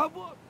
Acabou.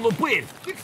no não O que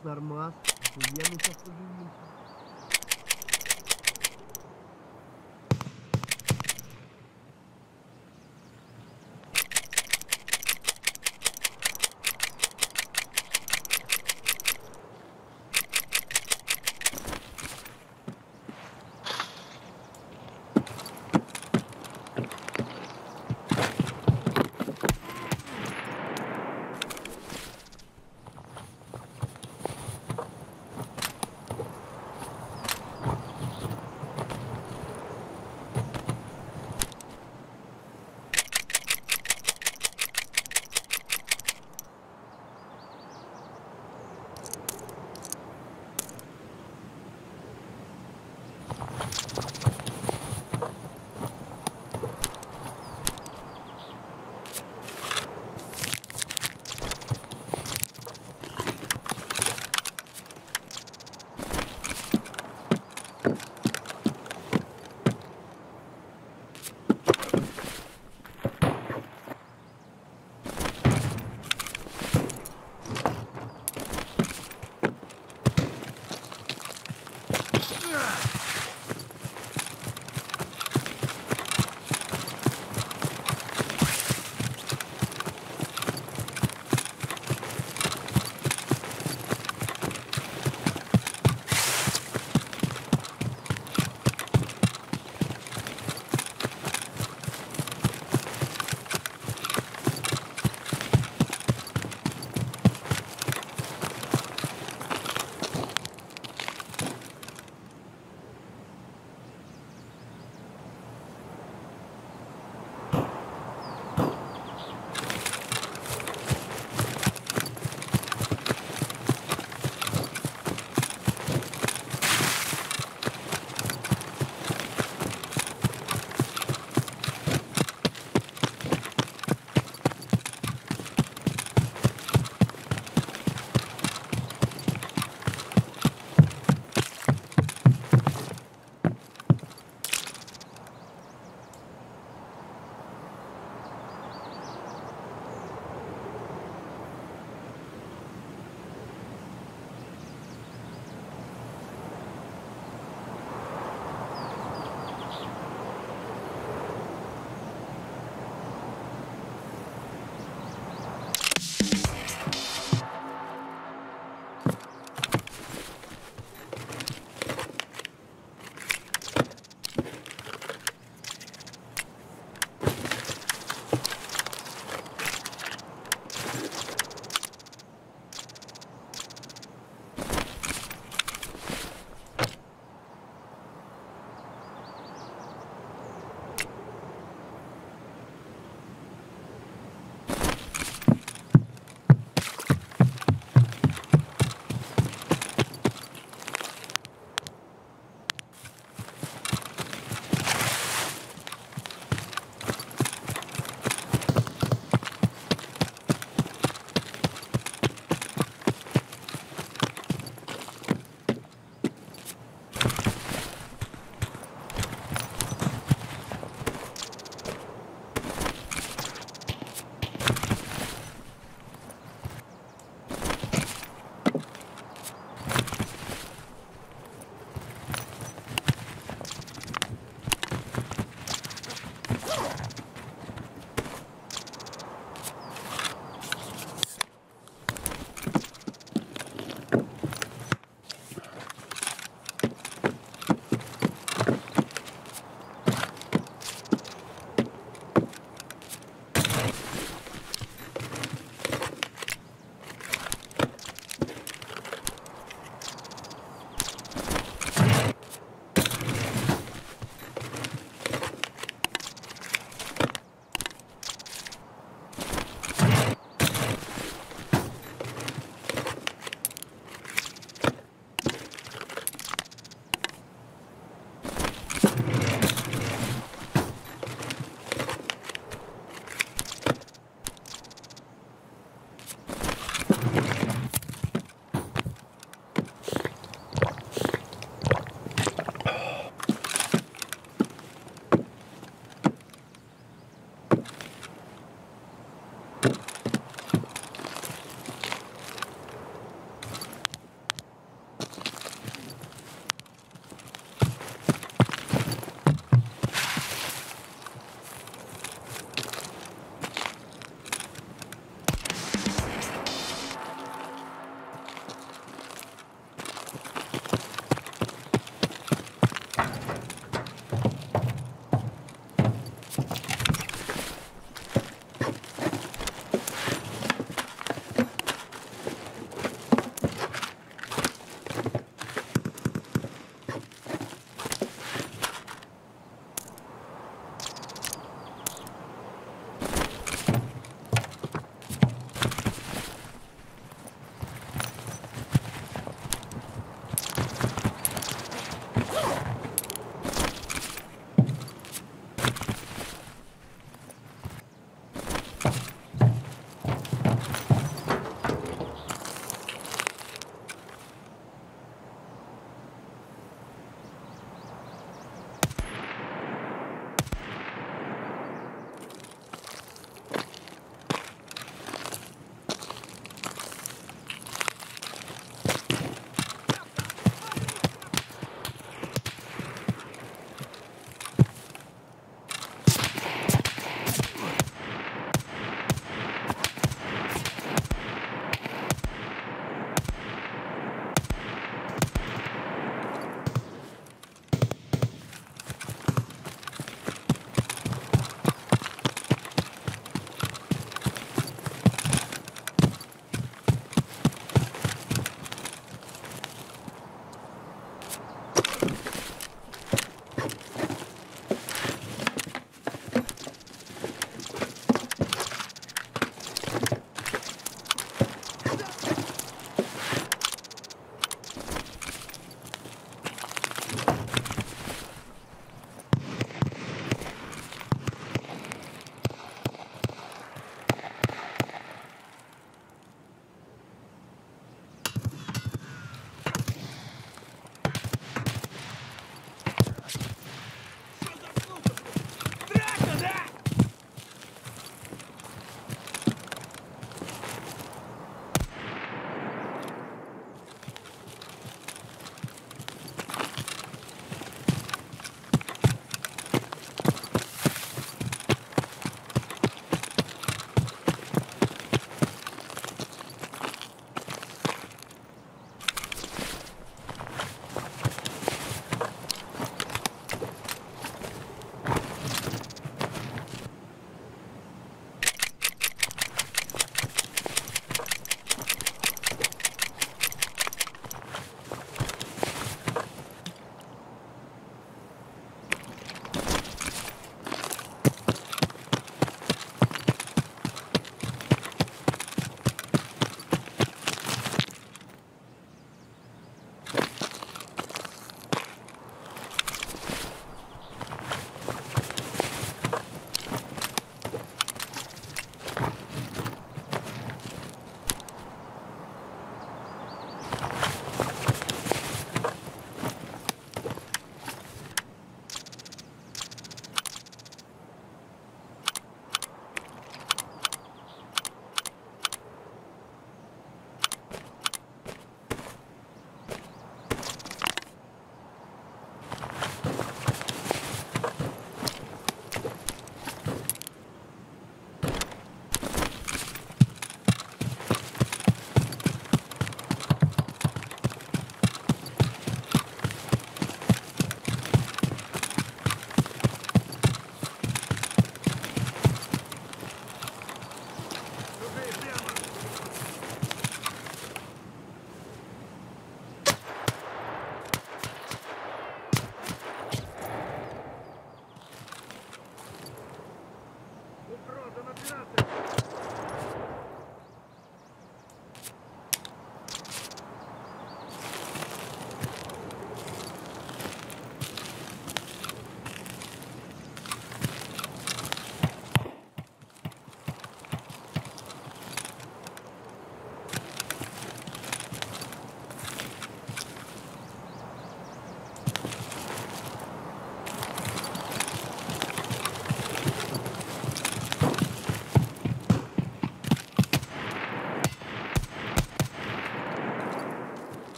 нас нормас. Охуенно сейчас подумаешь.